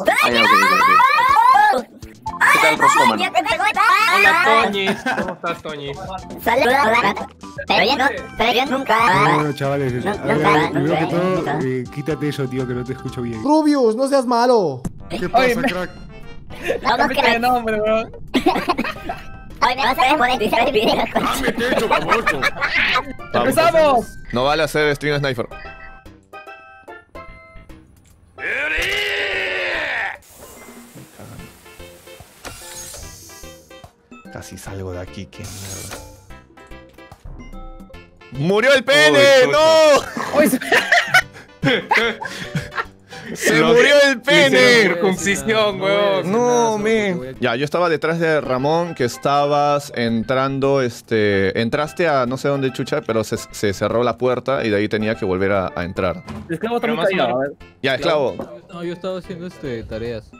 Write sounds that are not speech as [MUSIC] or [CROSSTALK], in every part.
Ah, ya, ok, ok, ok. ¿Qué tal, Roscoman? Hola, Toñi. ¿Cómo estás, Toñi? Bueno, chavales, a ver, primero que todo, eh, quítate eso, tío, que no te escucho bien. Rubius, no seas malo. ¿Qué pasa, crack? Nombre, weón. ¡Empezamos! No vale hacer stream sniper. Casi salgo de aquí, qué mierda. ¡Murió el pene! ¡No! Oye, se- [LAUGHS] ¡Se Lo- murió el pene! Circuncisión, weón. No, me. Ya, yo estaba detrás de Ramón, que estabas entrando, este... Entraste a no sé dónde chucha, pero se, se cerró la puerta y de ahí tenía que volver a, a entrar. El esclavo está muy callado. Ya, esclavo. No, yo estaba haciendo este tareas.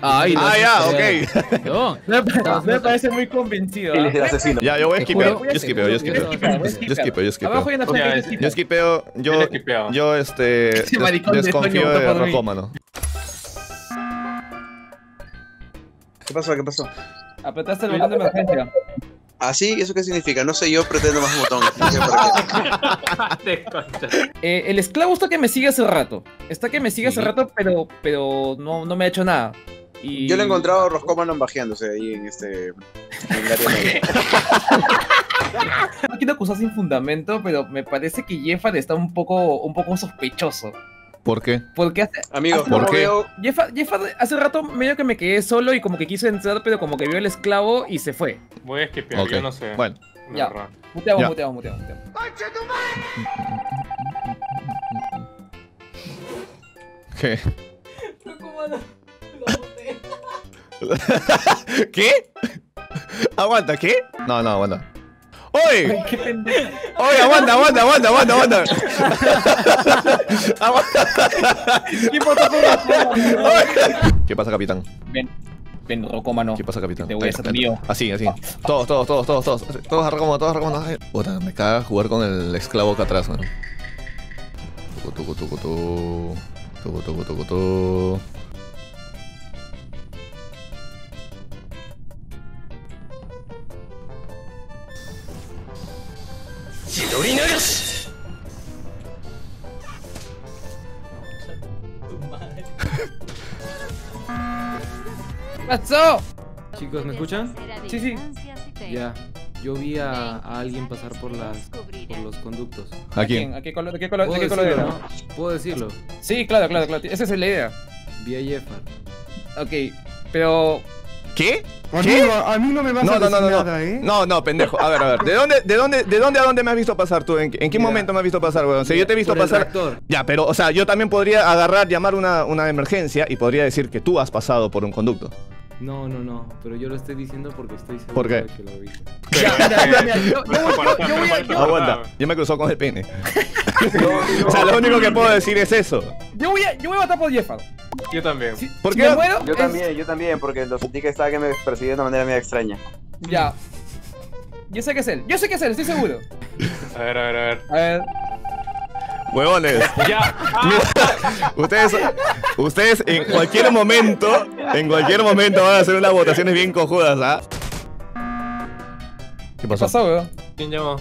Ay, Ah, ya, ok. No, [LAUGHS] [LAUGHS] Me, me parece muy convencido. Él ¿ah? es el asesino. Ya, yo voy a juro- Yo esquipeo, yo esquipeo. Yo esquipeo, yo esquipeo. Yo esquipeo, yo, yo este, [LAUGHS] desconfío Toño de. Rocómano. ¿Qué pasó? ¿Qué pasó? Apretaste el botón de emergencia. ¿Ah, sí? ¿Eso qué significa? No sé, yo pretendo más un botón. No sé para qué. [LAUGHS] Eh, el esclavo está que me sigue hace rato. Está que me sigue hace rato, pero, pero no, no me ha hecho nada. Y... Yo lo he encontrado a Roscoman bajeándose ahí en este. En el área. [LAUGHS] No quiero acusar sin fundamento, pero me parece que Jeffar está un poco, un poco sospechoso. ¿Por qué? Porque hace, Amigo, ¿Por ¿cómo qué? veo? Jeffar, Jeffar hace rato medio que me quedé solo y como que quiso entrar, pero como que vio el esclavo y se fue. Voy a esquipear, Ok. yo no sé. Bueno. Ya. Muteamos, Ya. muteamos, muteamos, muteamos. ¿Qué? [LAUGHS] ¿Qué? ¿Aguanta? ¿Qué? No, no, aguanta. ¡Oye! Ay, qué pendejo. ¡Oye, aguanta, aguanta, aguanta, aguanta, aguanta! Aguanta. ¿Qué pasa, capitán? Ven, ven, Rocómano. ¿Qué pasa, capitán? Te voy a hacer mío. Así, así. Todos, todos, todos, todos, todos. Todos arrancamos, todos arrancamos. Ay, Puta, me caga jugar con el esclavo acá atrás, man. Tucu, tucu, tucu, tu. Tucu, tucu, tucu, tu. Pasó? chicos, ¿me escuchan? Sí, sí. Ya. Yo vi a, a alguien pasar por las por los conductos. ¿A quién? ¿A qué color, de qué color, de ¿Puedo qué color decirlo, era? no? Puedo decirlo. Sí, claro, claro, claro. Esa es la idea. Vi a Jeffar. Ok, pero ¿Qué? Amigo, a mí no me vas No, a no, decir no, no, nada, ¿eh? no, no, pendejo. A ver, a ver. ¿De dónde, de dónde, de dónde a dónde me has visto pasar tú? ¿En, qué- en qué Mira. momento me has visto pasar, weón? Si yo te he visto pasar. Ya, pero, o sea, yo también podría agarrar, llamar una, una emergencia y podría decir que tú has pasado por un conducto. No, no, no. Pero yo lo estoy diciendo porque estoy seguro ¿Por qué? de que lo vi. [LAUGHS] Ya, mira, mira, mira, yo, yo yo- yo voy a, yo- Aguanta, yo me cruzó con el pene. [LAUGHS] [LAUGHS] o sea, lo único que puedo decir es eso. yo voy a, yo voy a votar por Jeffar. Yo también. Si, ¿Por si qué? me muero, Yo es- también, yo también, porque lo sentí que estaba que me percibía de una manera medio extraña. Ya. Yo sé que es él. Yo sé que es él, estoy seguro. A ver, a ver, a ver. A ver. Huevones. Ya. [LAUGHS] Ustedes, ustedes en cualquier momento, en cualquier momento van a hacer unas votaciones bien cojudas, ¿ah? ¿Qué ¿Qué pasó? pasó, weón? ¿Quién llamó?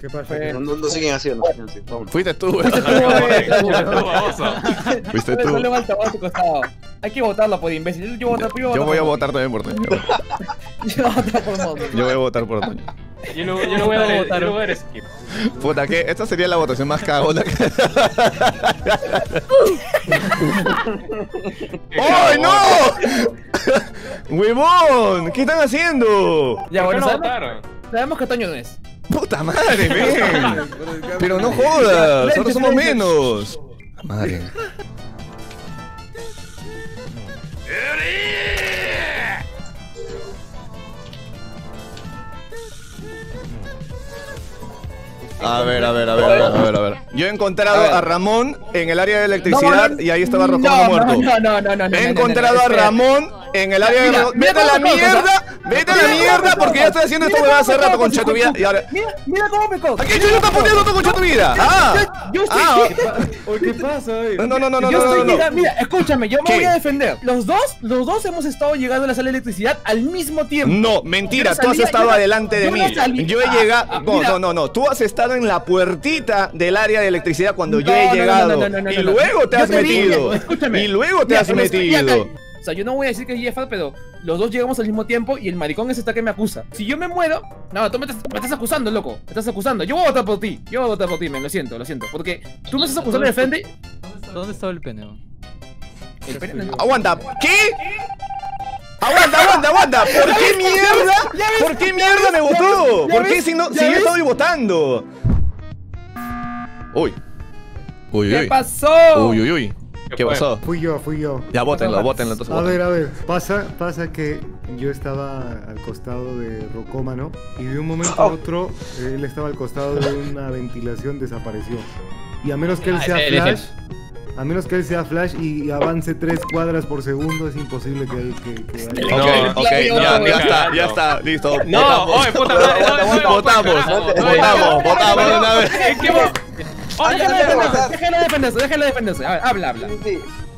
¿Qué pasa? Fue- No, no, no sé quién ha sido, no ha sido. Vámonos. Fuiste tú, weón. Fuiste tú. solo falta a tu costado. Hay que votarlo por imbécil. Yo, yo, voy a votar- Yo voy a por- votar también por Toño. Yo voy a votar por Mondo. Yo voy a votar por Toño. Yo no, yo no voy a dar, yo no voy a dar skip. [LAUGHS] Puta, que esta sería la votación más cagona que... [LAUGHS] ¡Ay, no! [LAUGHS] ¡Huevón! ¿Qué están haciendo? Ya, ¿Por qué bueno, no sabemos, votaron? sabemos que Toño no es. ¡Puta madre, [LAUGHS] men! Pero no jodas, ahora somos menos. Madre. A ver, a ver, a ver, a ver, a ver, a ver. Yo he encontrado A Ramón en el área de electricidad No, no, y ahí estaba Rocco no, muerto. No, no, no, no. He encontrado a. Ramón en el área de... ¡Vete la mierda! Vete a la mierda porque ya estoy haciendo esta huevada hace rato, concha tu vida. Y ahora. Mira, mira cómo me cojo. ¿A qué chulo estás poniendo tu concha tu vida? Ah. Yo estoy. Ah, ¿qué pasa? no, no, no, no, no, yo no, estoy no, no. llegando- Mira, escúchame, yo me voy a defender. Los dos, los dos hemos estado llegando a la sala de electricidad al mismo tiempo. No, mentira, Yo no tú has estado yo no- adelante de yo mí. no Yo he Ah, llegado. ah, No, no, no, no. Tú has estado en la puertita del área de electricidad cuando yo No, he no, no, llegado. no, no, no, no, Y no, no. luego te Yo has metido. escúchame. Y luego te has metido. Sea, yo no voy a decir que es Jeffa, pero los dos llegamos al mismo tiempo y el maricón ese está que me acusa. Si yo me muero, no, tú me estás, me estás acusando, loco. Me estás acusando. Yo voy a votar por ti. Yo voy a votar por ti, men. Lo siento, lo siento. Porque tú me estás acusando de frente. ¿Dónde estaba el pene? El pene- no. Aguanta. ¿Qué? Aguanta, aguanta, aguanta. ¿Por qué mierda? ¿Por qué mierda me votó? ¿Por qué si no, si yo estoy votando? Uy. Uy, ¿Qué uy. pasó? Uy, uy, uy. ¿Qué pasó? Fui yo, fui yo. Ya votenlo, votenlo entonces. A ver, a ver, pasa, pasa que yo estaba al costado de Rocómano y de un momento a otro él estaba al costado de una ventilación, desapareció. Y a menos que él Ah, sea Flash, a menos que él sea Flash y avance tres cuadras por segundo, es imposible que, que, que haya- No, ok, ya, ya no, está, no. ya está, listo. No, Votamos. oye, puta madre, no, no, no, Votamos, votamos, no, votamos de una vez. ¿En qué, mo- Oh, déjalo defenderse, déjalo defenderse. A ver, habla, habla.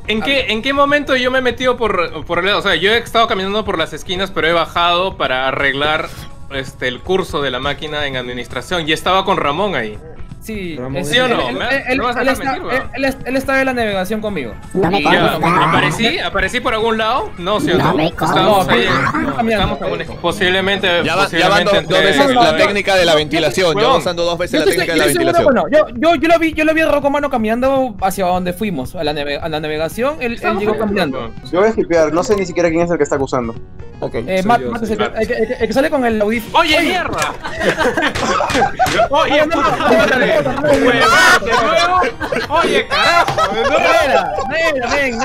en qué, en qué momento yo me he metido por, por el lado? O sea, yo he estado caminando por las esquinas, pero he bajado para arreglar este, el curso de la máquina en administración y estaba con Ramón ahí. Sí, ¿sí o no? Él, estaba en la navegación conmigo. No me ya. ¿aparecí? ¿Aparecí por algún lado? No, ¿sí o No no? No, ahí. Estamos con- posiblemente. Ya, va- ya van dos entre- veces la técnica de la ventilación. Ya Huevón. usando dos veces Yo la técnica de la ventilación. bueno, yo, yo, yo lo vi, yo lo vi a Rocomano caminando hacia donde fuimos, a la, navegación, él, Estamos llegó caminando. Yo voy a skipear, no sé ni siquiera quién es el que está acusando. Ok. Eh, Soy Matt, yo, Matt soy es el, que- el que- el que- el que sale con el audífono. ¡Oye, mierda! [LAUGHS] ¡Oye, no, no, puta madre! Huevón, de nuevo! ¡Oye, carajo! de nuevo! ven.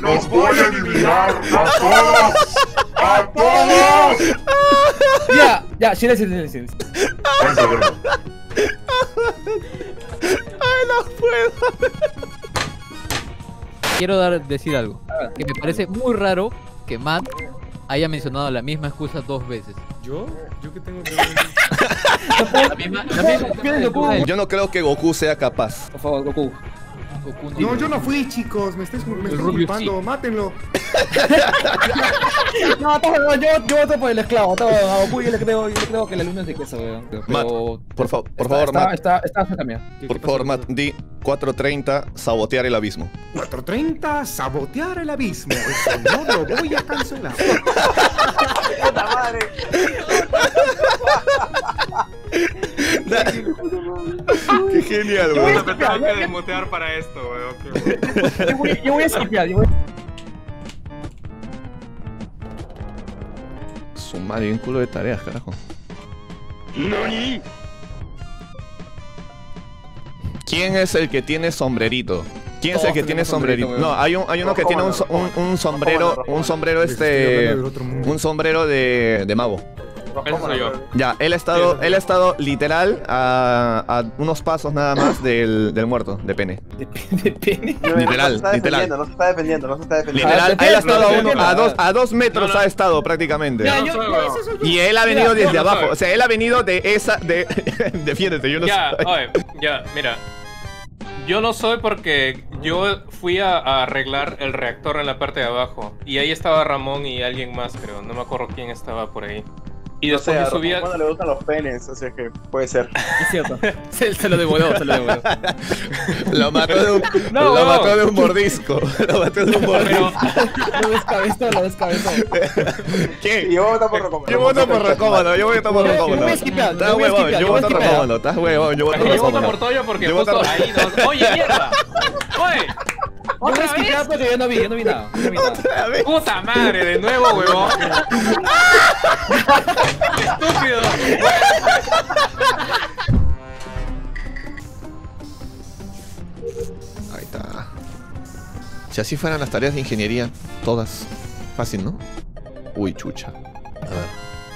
¡Los voy a eliminar a todos! ¡A todos! Ya, ya, silencio, silencio, silencio. [LAUGHS] Ay, no puedo. Quiero dar, decir algo. Que me parece muy raro que Matt haya mencionado la misma excusa dos veces. ¿Yo? ¿Yo qué tengo que [LAUGHS] La misma, la misma Yo no creo que Goku sea capaz. Por favor, Goku. Goku No, yo no fui, chicos, me estáis, me culpando, sí. mátenlo. No, todo, no, yo, yo voto por el esclavo, todo, a Goku yo le creo, yo le creo que la luna es de queso, weón. Pero Matt, por, fa- por favor, está, Matt. Está, está, está también. ¿Qué- Por favor? Matt, di 4.30, sabotear el abismo. 430, sabotear el abismo. Eso no lo voy a cancelar. ¡Puta madre! Qué genial, Yo voy a weón. Desmutear para esto, weón. [LAUGHS] Yo voy, yo voy a skipear, yo voy Madre, un culo de tareas, carajo. ¿Quién es el que tiene sombrerito? ¿Quién es el que tiene sombrerito. No, hay, un, hay uno que tiene un, un, un sombrero, un sombrero este, un sombrero de, de mago. Yo. Ya, él ha estado, él ha estado literal a, a unos pasos nada más del, del muerto, de pene. de, de pene. No, Literal, no se está literal. defendiendo, no se está defendiendo, no se está defendiendo. Literal, Ah, él ha estado a, uno, a, dos, a dos metros No, no. ha estado prácticamente. Ya, yo. Y él ha venido desde no abajo, soy. o sea, él ha venido de esa, de... [LAUGHS] Defiéndete, yo no Ya, soy. oye, ya, mira. Yo no soy porque yo fui a, a arreglar el reactor en la parte de abajo. Y ahí estaba Ramón y alguien más, creo. No me acuerdo quién estaba por ahí. Y No después sé, a yo subía. Ramón le gustan los penes, o sea que puede ser. Es cierto. [LAUGHS] Se, se lo devolvió, se lo devolvió. [LAUGHS] Lo mató de un, [LAUGHS] No, lo mató de un mordisco. Lo mató de un mordisco. Lo descabezó, lo descabezó. ¿Qué? Yo voy a votar por Rocómano. Yo voto por Recómano, yo voy a votar por Estás huevón, yo yo voy a voto por. Recómano, estás huevón, yo voto por yo voto por Toyo porque justo voto- ahí no. ¡Oye, mierda! ¡Oye! Yo voy a ¿Otra skipear vez? porque yo no vi, yo no vi nada. Yo no vi nada. ¡Puta madre! De nuevo, huevón. [LAUGHS] ¡Estúpido! Ahí está. Si así fueran las tareas de ingeniería, todas. Fácil, ¿no? Uy, chucha.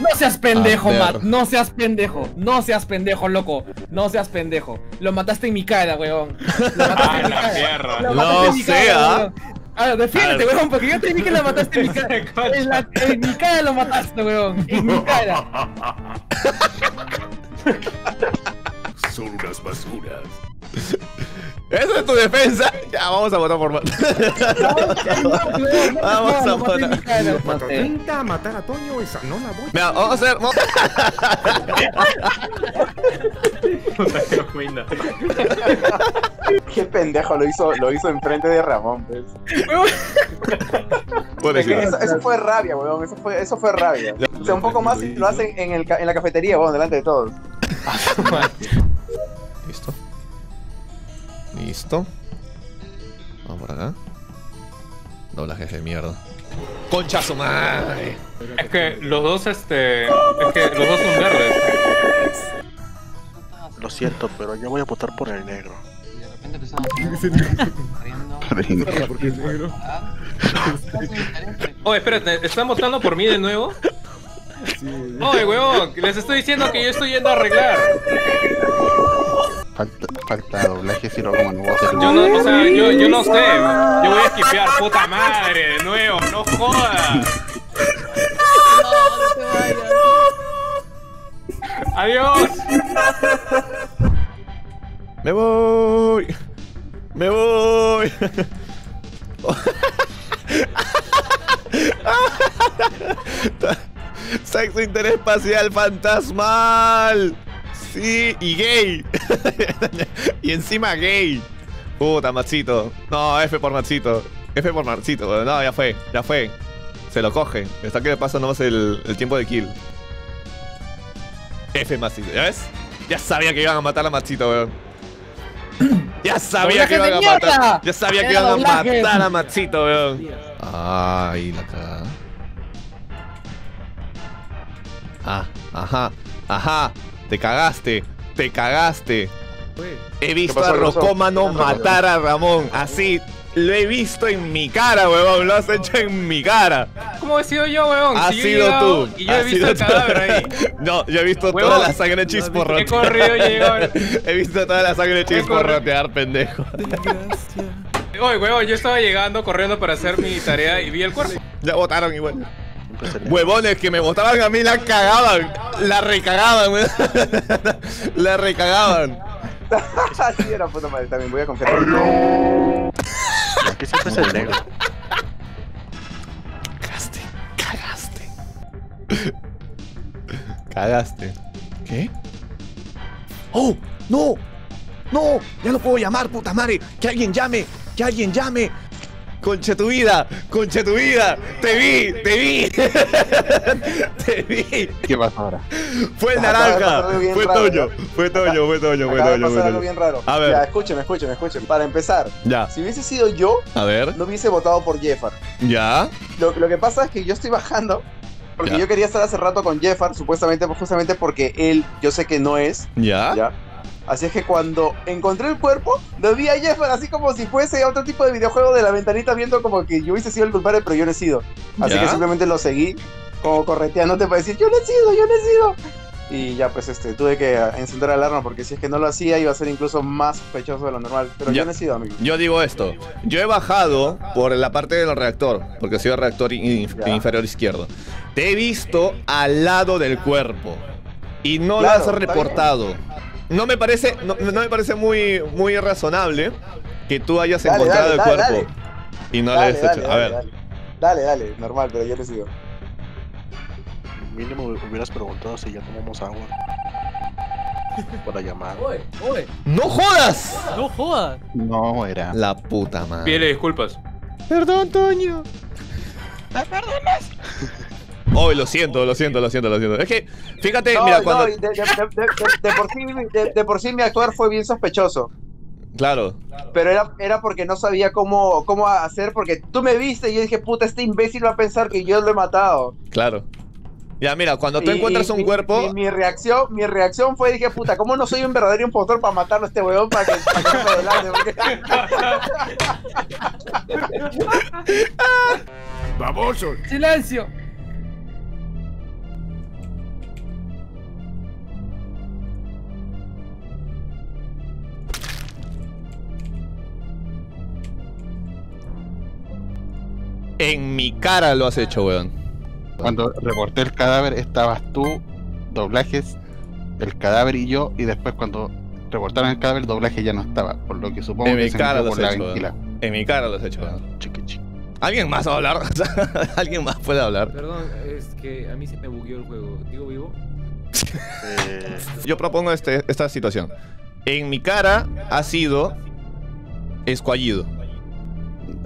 No seas pendejo. Matt. No seas pendejo. No seas pendejo, loco. No seas pendejo. Lo mataste en mi cara, weón. Lo mataste ¡Ah, en mi la cara. mierda! Lo mataste No en mi cara, sea. weón. A ver, defiéndete, A ver. weón, porque yo te vi que la mataste en mi cara. [LAUGHS] En, la- en mi cara lo mataste, weón. En mi cara. [LAUGHS] Son unas basuras. [LAUGHS] ¿Eso es tu defensa? [LAUGHS] Ya, vamos a votar por Matt. Vamos a votar. intenta matar a Toño, esa no la voy. Mira, vamos a hacer. vamos- Qué pendejo lo hizo, lo hizo enfrente de Ramón, pues. Pobrecito. Eso, eso fue rabia, weón. Eso fue, eso fue rabia. O sea, un poco más lo hacen en, el, en la cafetería, weón, delante de todos. [LAUGHS] Listo. Vamos por acá. Doblajes de mierda. ¡Concha su madre! Es que los dos, este. Es que los dos son verdes. Lo siento, pero yo voy a votar por el negro. Porque es negro. Oye, espérate, ¿están votando por mí de nuevo? Oye, huevón, les estoy diciendo que yo estoy yendo a arreglar. Falta, falta doblaje, si no, como no voy a hacer Yo no, o sea, yo, yo no sé. Yo voy a esquipear, puta madre, de nuevo, no jodas. Adiós. ¡Me voy! ¡Me voy! [LAUGHS] Sexo interespacial fantasmal. Sí, y gay. [LAUGHS] y encima gay. Puta, Maxito. No, F por Maxito. F por Maxito. weón. No, ya fue, ya fue. Se lo coge. Está que le pasa nomás el, el tiempo de kill. F Maxito, ¿ya ves? Ya sabía que iban a matar a Maxito, weón. [CLEARS THROAT] Ya sabía que iban ¡Doblaje a matar. Ya sabía que iban a matar a Maxito, weón. Ay, la cagada. Ah, ajá, ajá. Te cagaste, te cagaste. He visto a. Rocómano matar a Ramón. Así, lo he visto en mi cara, weón. Lo has hecho en mi cara. ¿Cómo he sido yo, huevón? Has Si sido tú. Y yo he visto el cadáver ahí. [LAUGHS] No, yo he visto Huevón, toda la sangre chisporrotear. he corrido y he llegado- He visto toda la sangre chisporrotear, pendejo. Oye, huevón, yo estaba llegando corriendo para hacer mi tarea y vi el cuerpo. Ya votaron igual. Huevones que me votaban a mí la cagaban. La recagaban, weón. [LAUGHS] La recagaban. [LAUGHS] Así era, puta madre, también voy a confiar. Siempre es el negro. Cagaste, cagaste. Cagaste. ¿Qué? ¡Oh! ¡No! ¡No! ¡Ya no puedo llamar, puta madre! ¡Que alguien llame! ¡Que alguien llame! ¡Conche tu vida! ¡Conche tu vida! ¡Te vi! ¡Te vi! [LAUGHS] ¡Te vi! ¿Qué pasa ahora? ¡Fue el naranja! ¡Fue raro, Toño! ¡Fue Toño! ¡Fue Toño! ¡Fue Acaba de Toño! pasar fue algo Toño. bien raro. A ver. Ya, escúcheme, escúcheme, escúcheme. Para empezar, Ya. si hubiese sido yo, A ver. no hubiese votado por Jeffar. Ya. Lo, lo que pasa es que yo estoy bajando porque Ya. yo quería estar hace rato con Jeffar, supuestamente, pues, justamente porque él, yo sé que no es, Ya. ¿ya? Así es que cuando encontré el cuerpo, lo vi a [LAUGHS] así como si fuese otro tipo de videojuego de la ventanita viendo como que yo hubiese sido el culpable, pero yo no he sido. Así Ya. que simplemente lo seguí, como correteándote para decir, yo no he sido, yo no he sido. Y ya pues este, tuve que encender la alarma porque si es que no lo hacía iba a ser incluso más sospechoso de lo normal. Pero yo no he sido, amigo. Yo digo esto. Yo he bajado por la parte del reactor, porque soy el reactor in- Ya. inferior izquierdo. Te he visto al lado del cuerpo y no Claro, lo has reportado. No me parece, no, no me parece muy, muy razonable que tú hayas Dale, encontrado dale, el dale, cuerpo y no dale, le has dale, hecho. A ver, dale. Dale, dale, normal, pero yo no he sido. Mínimo hubieras preguntado si ya tomamos agua. Para llamar. Oye, oye, ¡no jodas! no jodas. No, era. La puta madre. Pídele disculpas. Perdón, Toño. Oh, lo siento, lo siento, lo siento, lo siento. Es que, fíjate, No, mira, no, cuando. de, de- de- de- de por sí, de- de por sí mi actuar fue bien sospechoso. Claro, Pero era, era porque no sabía cómo, cómo hacer, porque tú me viste y yo dije, puta, este imbécil va a pensar que yo lo he matado. claro. Ya, mira, cuando tú Y- encuentras un y- cuerpo. y mi reacción, mi reacción fue, dije, puta, ¿cómo no soy un verdadero impostor para matarlo a este weón para que, para. [LAUGHS] ¡Silencio! En mi cara lo has hecho, weón. Cuando reporté el cadáver, estabas tú, doblajes, el cadáver y yo, y después cuando reportaron el cadáver, el doblaje ya no estaba, por lo que supongo En que mi se cara lo por has la hecho, ventila. En mi cara lo has hecho, weón. Chiqui, chiqui. ¿Alguien más va a hablar? [LAUGHS] ¿Alguien más puede hablar? Perdón, es que a mí se me bugueó el juego. ¿Digo vivo? Eh, Yo propongo este, esta situación. En mi cara ha sido escuallido.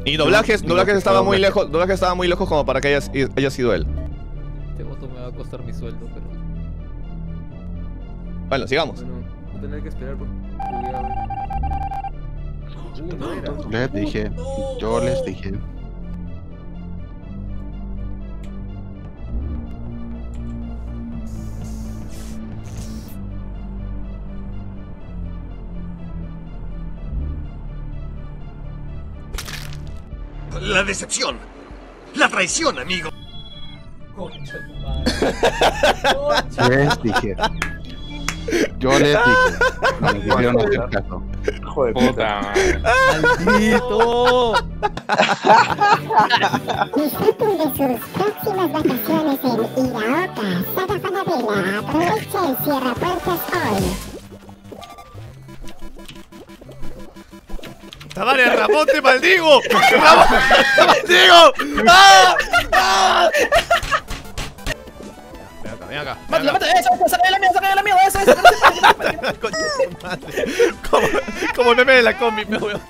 Y doblajes, No, doblajes no, estaba muy lejos, doblajes estaba muy lejos como para que haya, haya sido él. Este voto me va a costar mi sueldo, pero. Bueno, sigamos. Bueno, voy a tener que esperar por bugueado. Uh, no era. les dije, yo les dije. La decepción. La traición, amigo. Les dije. Yo les dije. No me quisieron hacer caso. Hijo de puta. Madre. ¡Maldito! Disfruten de sus próximas vacaciones en Iraoka, Saga Falabella. Aprovecha el cierra puertas hoy. ¡Tamares, Ramón, te maldigo! ¡Ramón, te maldigo! ¡Ah! ¡Ah! Ven acá, ven acá. Mátala, esa, saca de la mía, saca la mía, esa, esa, esa. Como, el la combi, me weón.